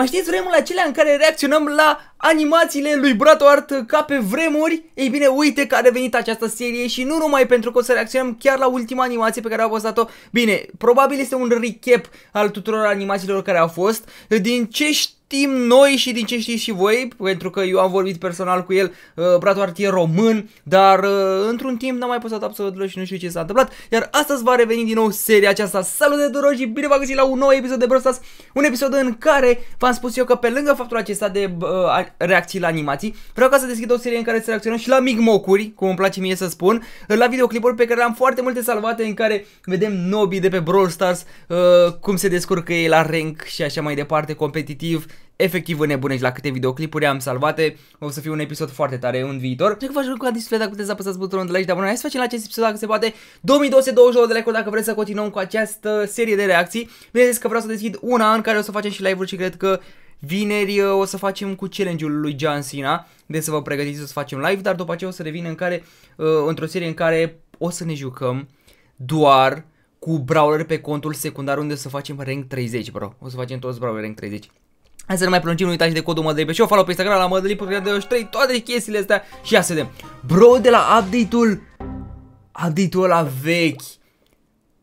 Mai știți vremurile acelea în care reacționăm la animațiile lui Brato Art ca pe vremuri? Ei bine, uite că a revenit această serie și nu numai pentru că o să reacționăm chiar la ultima animație pe care a postat-o. Bine, probabil este un recap al tuturor animațiilor care au fost. Din ce știu știm noi și din ce știți și voi, pentru că eu am vorbit personal cu el, uh, Bratu e român, dar uh, într-un timp n-am mai postat absolut deloc și nu știu ce s-a întâmplat, iar astăzi va reveni din nou seria aceasta. Salut de Doro și bine v-am găsit la un nou episod de Brawl Stars, un episod în care v-am spus eu că pe lângă faptul acesta de uh, reacții la animații, vreau ca să deschid o serie în care să reacționăm și la micmocuri, cum îmi place mie să spun, la videoclipuri pe care am foarte multe salvate în care vedem nobii de pe Brawl Stars, uh, cum se descurcă ei la rank și așa mai departe, competitiv, efectiv înnebunești la câte videoclipuri am salvate. O să fie un episod foarte tare în viitor. Ce că faci lucrul display dacă puteți să apăsați butonul de like de abonare. Hai să facem la acest episod dacă se poate 2222 de like dacă vreți să continuăm cu această serie de reacții. Bineînțeles că vreau să deschid una în care o să facem și live-uri și cred că Vineri uh, o să facem cu challenge-ul lui John Cena, de să vă pregătiți să facem live, dar după aceea o să revin în care, uh, într-o serie în care o să ne jucăm doar cu brawler pe contul secundar unde o să facem rank 30, bro. O să facem toți brawler rank 30. Hai să nu mai prelungim, nu uitați de codul Mădălii pe show, follow pe Instagram la Mădălii.23, toate chestiile astea și ia să vedem. Bro, de la update-ul, update-ul ăla vechi,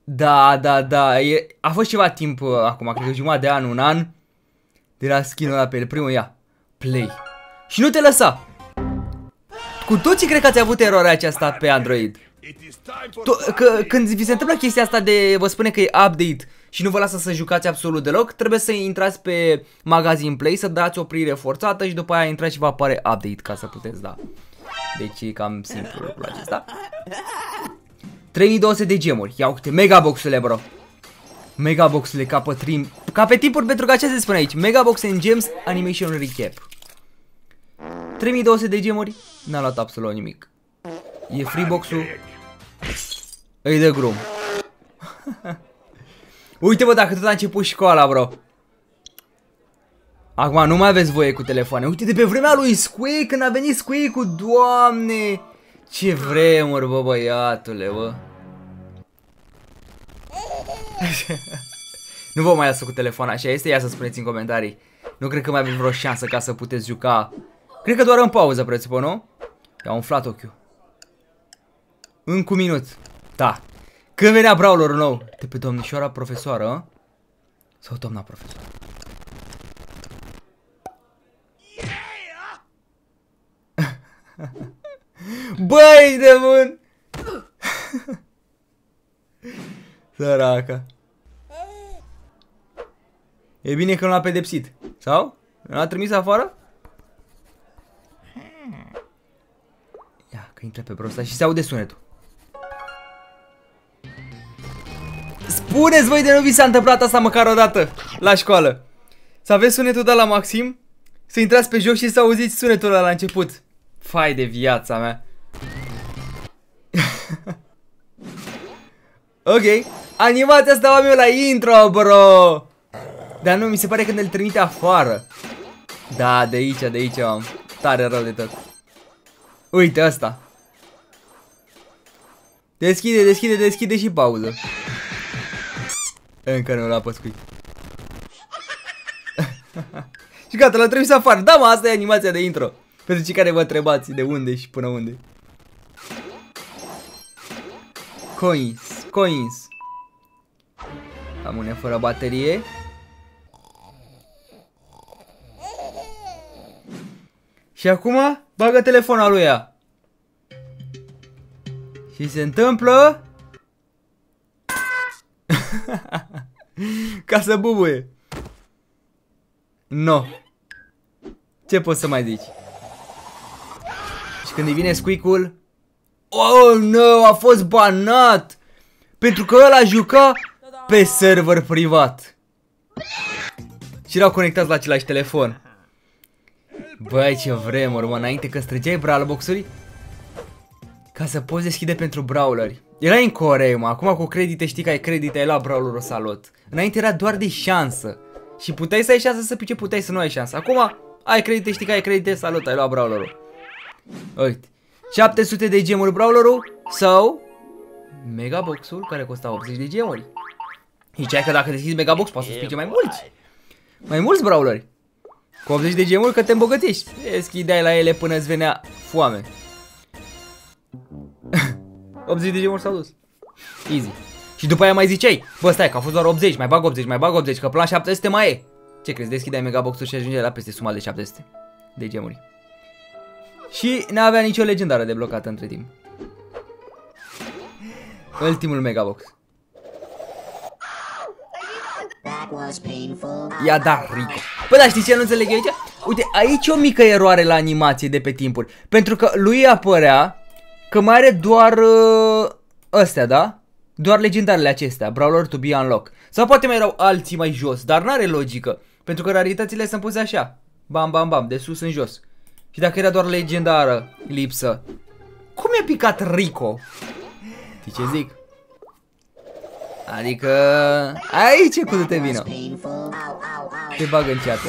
da, da, da, e, a fost ceva timp uh, acum, cred că jumătate de an, un an, de la skin-ul ăla pe el, primul, ia, play. Și nu te lăsa. Cu toții cred că ați avut eroarea aceasta pe Android. To că, când vi se întâmplă chestia asta de vă spune că e update și nu vă lasă să jucați absolut deloc, trebuie să intrați pe magazin Play, să dați oprire forțată și după aia intrați și vă apare update ca să puteți da. Deci e cam simplu lucrul acesta. 3200 de gemuri. Ia uite, megaboxurile, bro. Megaboxurile ca pe, trim, ca pe tipuri pentru că ce se spune aici. Megabox and Gems Animation Recap. 3200 de gemuri, n-am luat absolut nimic. E freebox-ul. Îi de grum. Uite bă, dacă tot a început școala, bro. Acum nu mai aveți voie cu telefoane. Uite de pe vremea lui Squee, când a venit Squee cu doamne. Ce vremuri, bă, băiatule, bă. nu vă mai lasă cu telefon, așa este? Ia să spuneți în comentarii. Nu cred că mai aveți vreo șansă ca să puteți juca. Cred că doar în pauză, presupun, nu? I-a umflat ochiul. Încă un minut. Da. Când venea brawlerul nou? De pe domnișoara profesoară, Sau doamna profesoară? Băi de bun! Săraca. E bine că nu l-a pedepsit. Sau? Nu l-a trimis afară? Ia, că intră pe prosta și se aude sunetul. Spuneți voi de nu vi s-a întâmplat asta măcar o dată la școală. Să aveți sunetul de la maxim, să intrați pe joc și să auziți sunetul ăla la început. Fai de viața mea. ok. Animația asta am eu la intro, bro. Dar nu, mi se pare că ne-l trimite afară. Da, de aici, de aici am. Tare rău de tot. Uite asta. Deschide, deschide, deschide și pauză. Încă nu l-a păscuit. și gata, l-a trebuit să afară. Da, mă, asta e animația de intro. Pentru cei care vă întrebați de unde și până unde. Coins, coins. Rămâne fără baterie. Și acum bagă telefonul lui ea. Și se întâmplă Ca să bubuie. No. Ce poți să mai zici? Și când îi vine squeak-ul... Oh, no, a fost banat! Pentru că ăla juca pe server privat. Și erau conectați la același telefon. Băi, ce vremuri, mă, înainte când străgeai brawlbox-uri ca să poți deschide pentru brawleri. Era incorect, mă. Acum cu credite știi că ai credite, ai la brawlerul salut. Înainte era doar de șansă. Și puteai să ai șansă să pice, puteai să nu ai șansă. Acum ai credite, știi că ai credite, salut, ai luat brawlerul. Uite. 700 de gemuri brawlerul sau megaboxul care costa 80 de gemuri. Și că dacă deschizi megabox poți să spice mai mulți. Mai mulți brawleri. Cu 80 de gemuri că te îmbogățești. Deschideai la ele până îți venea foame. 80 de gemuri s-au dus. Easy. Și după aia mai ziceai, bă stai că a fost doar 80, mai bag 80, mai bag 80, că plan 700 mai e. Ce crezi, deschideai megabox-ul și ajunge la peste suma de 700 de gemuri. Și n-avea nicio legendară deblocată între timp. Ultimul megabox. Ia da, Rico. Păi da, știi ce nu înțeleg aici? Uite, aici o mică eroare la animație de pe timpuri. Pentru că lui apărea că mai are doar uh, astea, da? Doar legendarele acestea, Brawler to be unlock. Sau poate mai erau alții mai jos, dar n-are logică. Pentru că raritățile sunt puse așa. Bam, bam, bam, de sus în jos. Și dacă era doar legendară lipsă, cum e picat Rico? Știi ce zic? Adică... Aici e cu te vină. Te bag în ceată.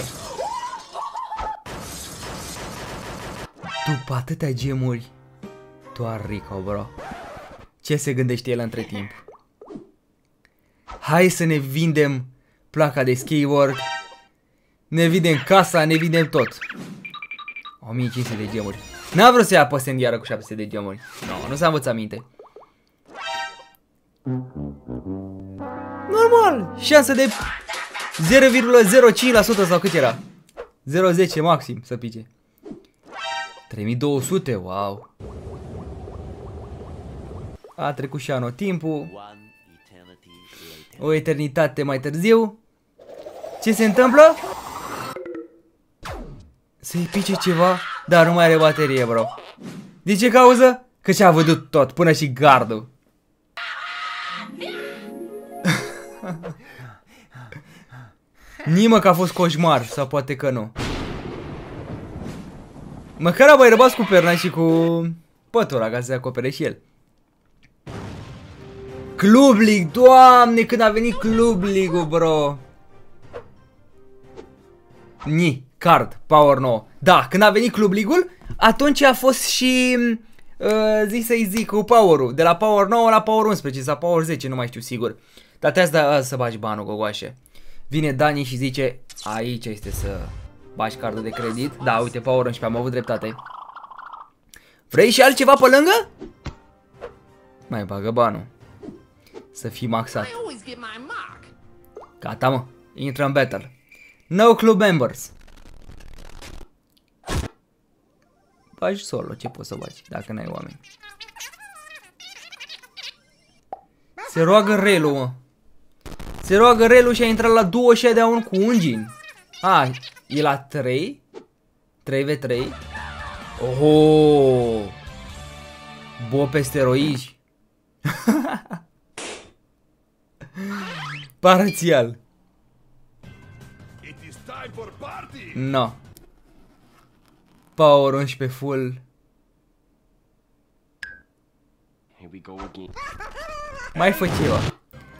După atâtea gemuri, doar Rico, bro. Ce se gândește el între timp? Hai să ne vindem placa de skateboard. Ne vindem casa, ne vindem tot. 1500 de gemuri. N-am vrut să ia pe iară cu 700 de gemuri. Nu, no, nu s-a învățat minte. Normal, șansă de 0,05% sau cât era? 0,10 maxim să pice. 3200, wow. A trecut și anotimpul. O eternitate mai târziu. Ce se întâmplă? Să-i pice ceva, dar nu mai are baterie, bro. De ce cauză? Că și-a văzut tot, până și gardul. Nimă că a fost coșmar, sau poate că nu. Măcar a mai rămas cu perna și cu pătura ca să se acopere și el. Club League, doamne, când a venit Club League-ul, bro. Ni, card, power 9. Da, când a venit Club League-ul, atunci a fost și, uh, zic să-i zic, cu power-ul. De la power 9 la power 11 sau power 10, nu mai știu sigur. Dar trebuie să, să bagi banul, gogoașe. Vine Dani și zice, aici este să bagi cardul de credit. Da, uite, power 11, am avut dreptate. Vrei și altceva pe lângă? Mai bagă banul. Să fii maxat. Gata, mă. Intră în battle. No club members. Bagi solo, ce poți să bagi dacă n-ai oameni? Se roagă relu, mă. Se roagă relu și a intrat la duo un cu ungin. A, e la 3? 3v3? Oh! Bo pe steroizi. Parțial. No. Power 11 full. Mai fă ceva.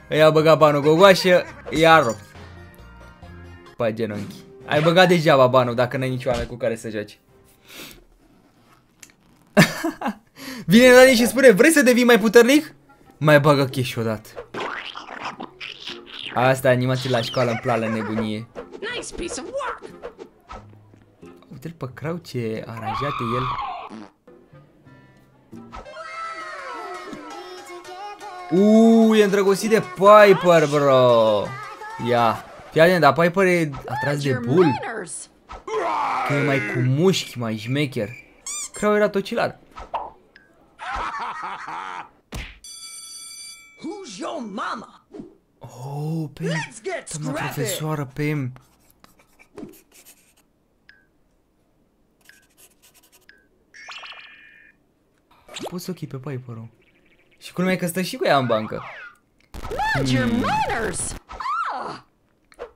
Îi-a băgat banul gogoașă, i-a rupt. Pe genunchi. Ai băgat degeaba banul dacă n-ai nici oameni cu care să joci. Vine Dani și spune, vrei să devii mai puternic? Mai bagă cash odată. Asta animații la școală îmi plac la nebunie. Nice piece of work. Uite-l pe Crau ce aranjat e el. Uuu, e îndrăgostit de Piper, bro. Ia. Fii atent, dar Piper e atras de bull. Că e mai cu mușchi, mai șmecher. Crau era tocilar. Pim. Doamna profesoară, Pim. Poți ochii pe Piper-ul. Și cum e că stă și cu ea în bancă. Hmm.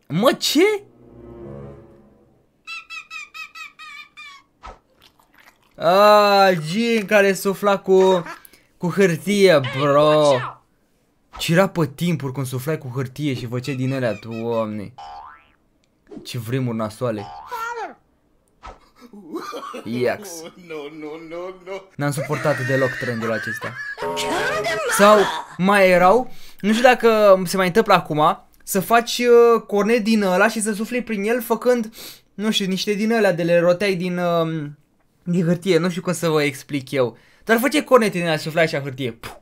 Mă, ce? Ah, Jean care sufla cu, cu hârtie, bro. Ce era pe timpuri când suflai cu hârtie și făceai din alea, doamne. Ce vremuri nasoale. Iax. N-am suportat deloc trendul acesta. Sau mai erau, nu știu dacă se mai întâmplă acum, să faci uh, cornet din ăla și să sufli prin el făcând nu știu, niște din alea de le roteai din, uh, din hârtie, nu știu cum să vă explic eu. Dar făceai cornete din alea, suflai așa hârtie. Puh.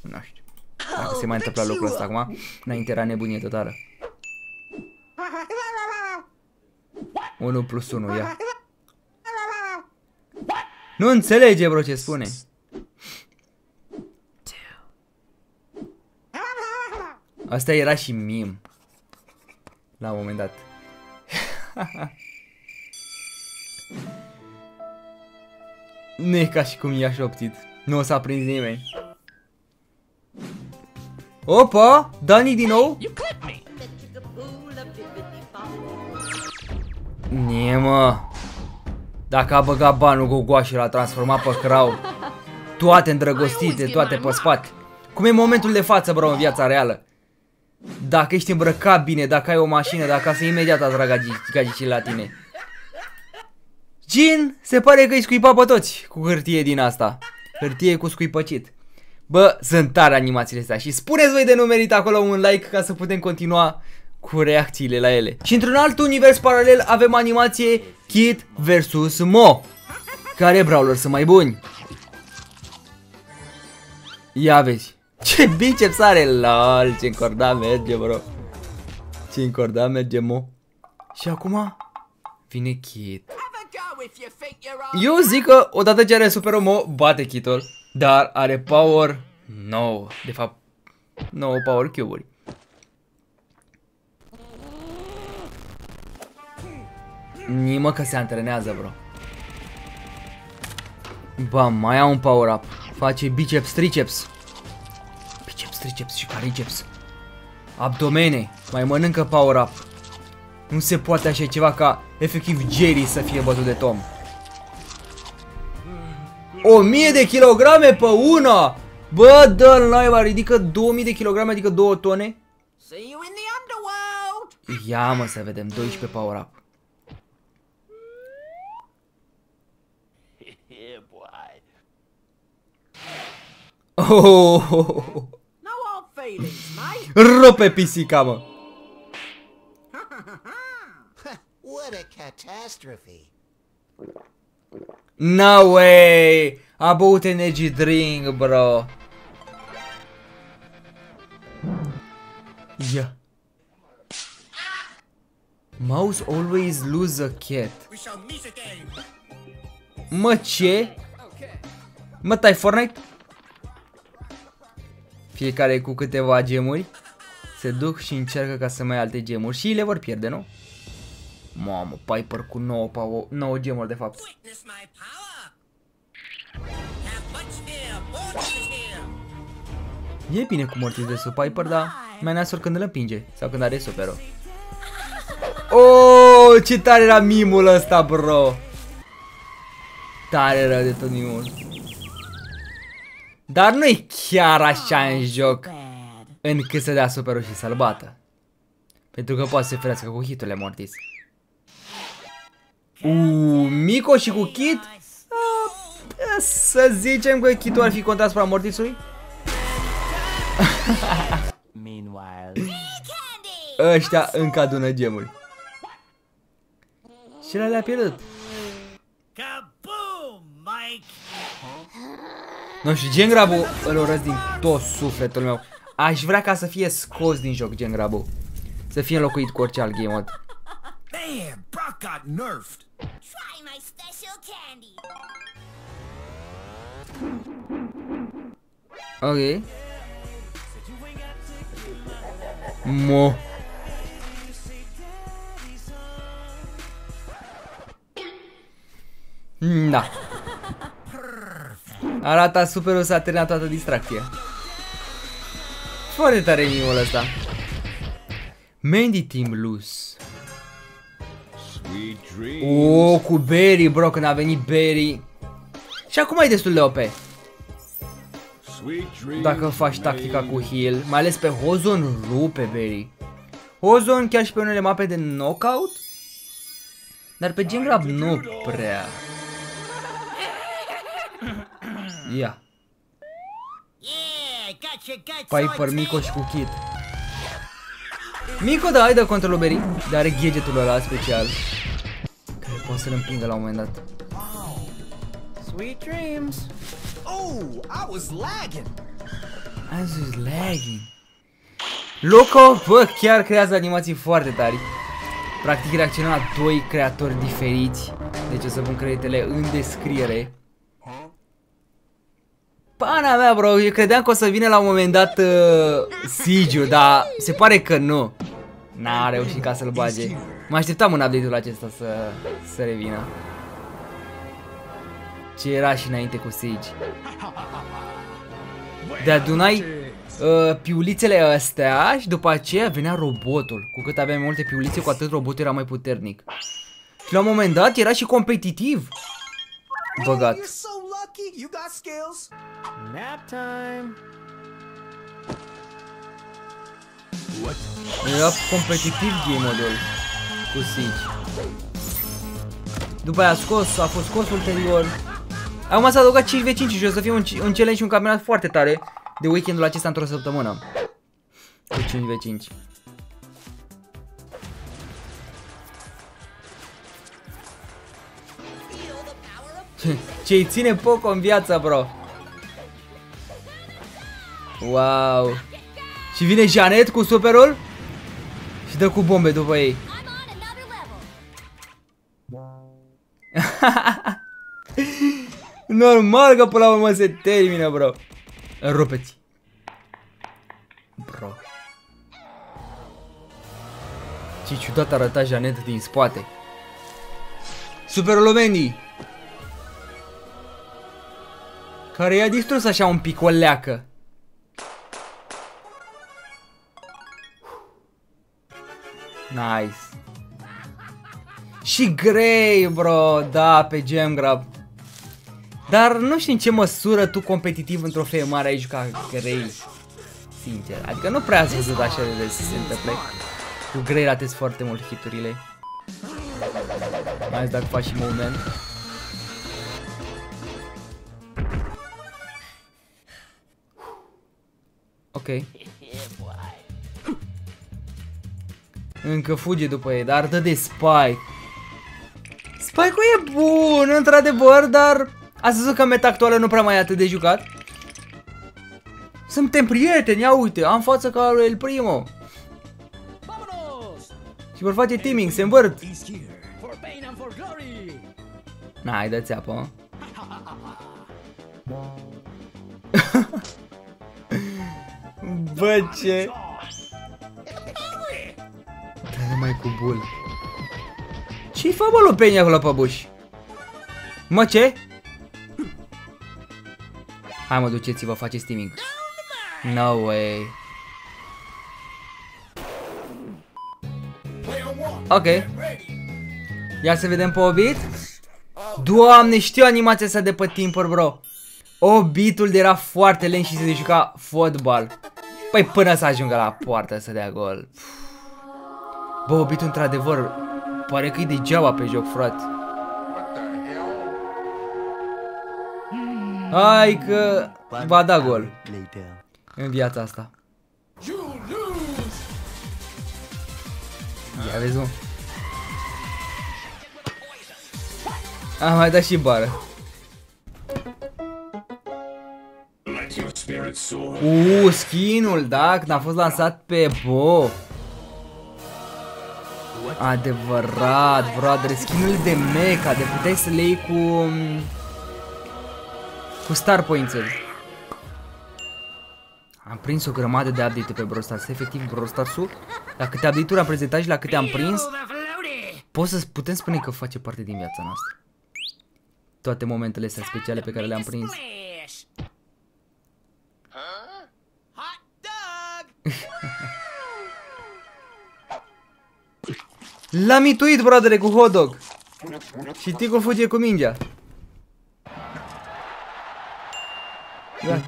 Nu știu. Dacă se mai întâmplă lucrul ăsta acum, înainte era nebunie totală. 1 plus 1, ia. Nu înțelege, bro, ce spune. Asta era și mim. La un moment dat. nu e ca și cum i-aș șoptit. Nu o să a prins nimeni. Opa! Dani din nou? Nie, mă. Dacă a băgat banul Gogoa și l-a transformat pe crau. Toate îndrăgostite, toate pe spate. Cum e momentul de față, bro, în viața reală. Dacă ești îmbrăcat bine, dacă ai o mașină, dacă să imediat atrag gagicii la tine. Gin, se pare că îi scuipa pe toți cu hârtie din asta. Hârtie cu scuipăcit. Bă, sunt tare animațiile astea și spuneți voi de nu merită acolo un like ca să putem continua cu reacțiile la ele. Și într-un alt univers paralel avem animație Kid vs Mo. Care brawler sunt mai buni? Ia vezi. Ce biceps are, lol, ce încorda merge, bro. Ce încorda merge, Mo. Și acum vine Kid. Eu zic că odată ce are Super Mo, bate Kitul. Dar are power 9. De fapt, 9 power cube-uri. Nimă că se antrenează, bro. Ba, mai au un power-up. Face biceps, triceps. Biceps, triceps și cariceps. Abdomene. Mai mănâncă power-up. Nu se poate așa ceva ca efectiv Jerry să fie bătut de Tom. 1000 de kilograme pe una! Bă, dă-l naiba, ridică 2000 de kilograme, adică 2 tone. Ia mă să vedem, 12 power-up. Oh, Rupe pisica, mă. What a catastrophe. No way! A băut energy drink, bro. Yeah. Mouse always lose a cat. Mă, ce? Mă, tai Fortnite? Fiecare cu câteva gemuri se duc și încearcă ca să mai alte gemuri și le vor pierde, nu? Mamă, Piper cu 9, 9 gemuri de fapt. E bine cu mortis de sub Piper, dar mai nasol când îl împinge sau când are super -o. Oh, ce tare era mimul ăsta, bro! Tare rău de tot mimul. Dar nu e chiar așa în joc încât să dea super și să-l bată. Pentru că poate să ferească cu hiturile Mortis. Uuu, Mico și cu Kit? Uh, să zicem că Kitul ar fi contat asupra Mortisului? Ăștia încă adună gemuri. Și le-a pierdut. Nu știu, Gen Grabu îl urăsc din tot sufletul meu. Aș vrea ca să fie scos din joc Gen Grabu. Să fie înlocuit cu orice alt game mode. Man, Brock got nerfed. Try my special candy. Ok. Mo. Da. Arata super, o să a terminat toată distracția. Foarte tare mimul ăsta. Mandy Team Loose. Oh, cu Berry, bro, când a venit Berry. Și acum e destul de OP. Dacă faci tactica cu heal, mai ales pe Hozon, rupe Berry. Hozon chiar și pe unele mape de knockout? Dar pe Gengrab nu prea. Ia. Piper, Mico și cu Kid. Mico, da, ai de controlul Berry, dar are gadgetul ăla special. Poate să-l împingă la un moment dat. Sweet dreams. Oh, I was lagging. I was lagging. Loco, bă, chiar creează animații foarte tari. Practic reacționează la doi creatori diferiți. Deci o să pun creditele în descriere. Pana mea, bro, eu credeam că o să vină la un moment dat uh, Sigiu, dar se pare că nu. N-a reușit ca să-l bage. Mă așteptam în update-ul acesta să, să revină. Ce era și înainte cu Siege. De adunai uh, piulițele astea și după aceea venea robotul. Cu cât aveai multe piulițe, cu atât robotul era mai puternic. Și la un moment dat era și competitiv. Băgat. You're so lucky. You got skills. Nap time. Era competitiv game modul cu Siege. După aia a scos, a fost scos ulterior. Acum s-a adăugat 5v5 și o să fie un, un challenge și un campionat foarte tare de weekendul acesta într-o săptămână. Cu 5v5. Ce-i ține Poco în viața, bro. Wow. Și vine Janet cu superul și dă cu bombe după ei. Normal că până la urmă se termină, bro. Rupeți. Bro. Ce ciudat arăta Janet din spate. Superul Mandy. Care i-a distrus așa un pic o leacă. Nice. Și grey, bro, da, pe gem grab. Dar nu știu în ce măsură tu competitiv într-o feie mare ai jucat grey. Sincer, adică nu prea ați văzut așa de des să se întâmple. Cu grey ratezi foarte mult hiturile. Mai ales dacă faci și movement. Ok. Încă fuge după ei, dar dă de Spike. Spike-ul e bun, într-adevăr, dar ați văzut că meta actuală nu prea mai e atât de jucat? Suntem prieteni, ia uite, am față ca lui El Primo. Vámonos. Și vor face teaming, se învârt. He's here. For pain and for glory. Na, hai dă-ți apă, mă. Bă, ce... Dă mai cu bul. Ce-i fă, bă, lupenia acolo pe buș? Mă, ce? Hai mă, duceți-vă, faceți teaming. No way. Ok. Ia să vedem pe Obit. Doamne, știu animația asta de pe timpuri, bro. Obitul era foarte lent și se juca fotbal. Păi până să ajungă la poartă să dea gol. Bă, Obitul într-adevăr pare că e degeaba pe joc, frate. Hai că va da gol în viața asta. Ia vezi, mă. Am mai dat și bară. Uuu, skinul, da, când a fost lansat pe Bo. Adevărat, brother, skinul de mecha, de puteai să le iei cu... Cu star points-uri. Am prins o grămadă de update pe Brawl Stars, efectiv Brawl Stars-ul, la câte update-uri am prezentat și la câte am prins, pot să putem spune că face parte din viața noastră. Toate momentele astea speciale pe care le-am prins. L-am mituit, brodere, cu hot dog. Și ticul fuge cu mingea. Da.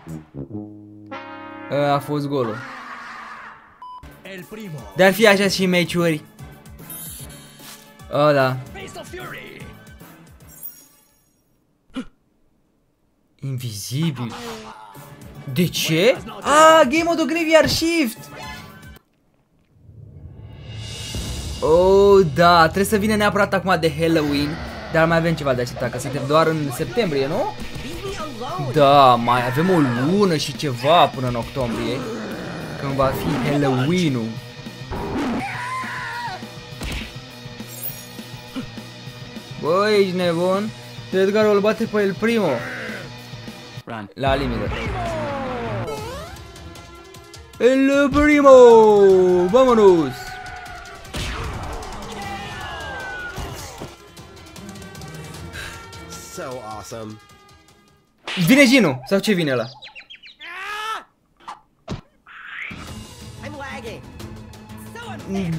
Ăla A fost golul. El primo. Dar fi așa și meciuri. Ăla. Face of fury. Invizibil. De ce? Ah, game mode Graveyard Shift. Oh, da, trebuie să vină neapărat acum de Halloween Dar mai avem ceva de așteptat, că suntem doar în septembrie, nu? Da, mai avem o lună și ceva până în octombrie. Când va fi Halloween-ul. Băi, ești nebun? Edgar îl bate pe el primo. Run. La limită. El primo! Vámonos! So awesome. Vine Ginu! Sau ce vine ăla? I'm lagging.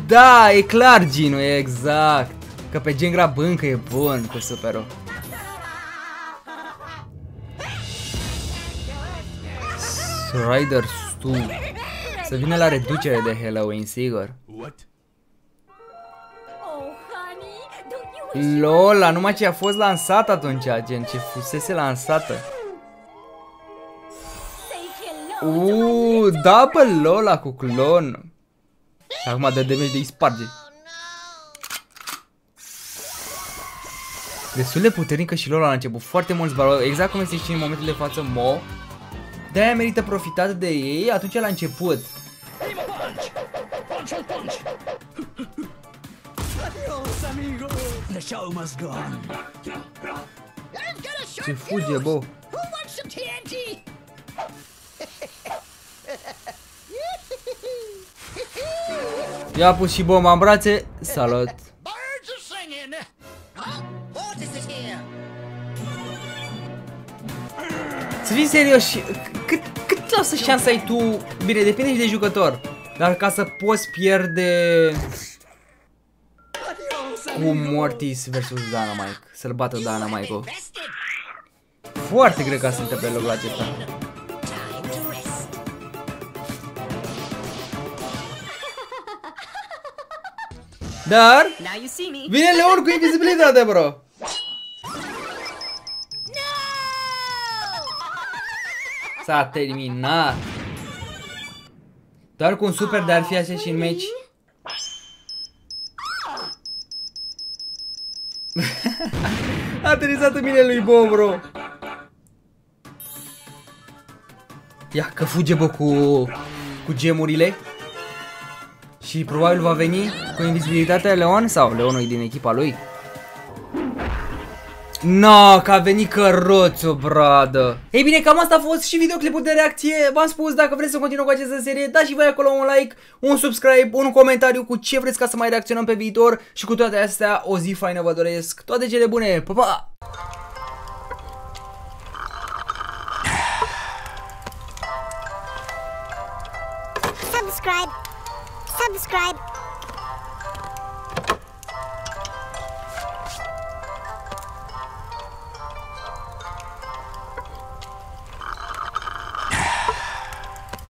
Da, e clar Ginu, e exact. Că pe Gengra Bâncă e bun cu superul. Strider Stu. Să vină la reducere de Halloween, sigur. What? Lola, numai ce a fost lansat atunci, gen ce fusese lansată. say hello to my Uuu, da pe Lola cu clon. Și acum de damage de îi sparge. Destul de puternică și Lola la început, foarte mulți baroni, exact cum este și în momentul de față Mo. De-aia merită profitat de ei atunci la început. The show must go on. Ce fuge, bo. Who wants some TNT? Ia pus și bomba în brațe. Salut. Birds are singing. Huh? What is it here? Să fii serios și cât, cât lasă șansa ai tu? Bine, depinde și de jucător. Dar ca să poți pierde Adios, cu Mortis versus Dynamite. Să-l bată Dynamite-ul. Invested. Foarte greu ca să întâmple locul acesta. Time to rest. Dar Now you see me. vine Leon cu invizibilitate, bro. S-a terminat. Doar cu un super de ar fi așa și în meci. A aterizat în mine lui Bo, bro. Ia că fuge bă cu, cu gemurile. Și probabil va veni cu invizibilitatea Leon sau Leonul e din echipa lui. No, că a venit căroțul, bradă. Ei bine, cam asta a fost și videoclipul de reacție. V-am spus, dacă vreți să continuăm cu această serie, dați și voi acolo un like, un subscribe, un comentariu cu ce vreți ca să mai reacționăm pe viitor. Și cu toate astea, o zi faină vă doresc. Toate cele bune. Pa, pa! subscribe, subscribe,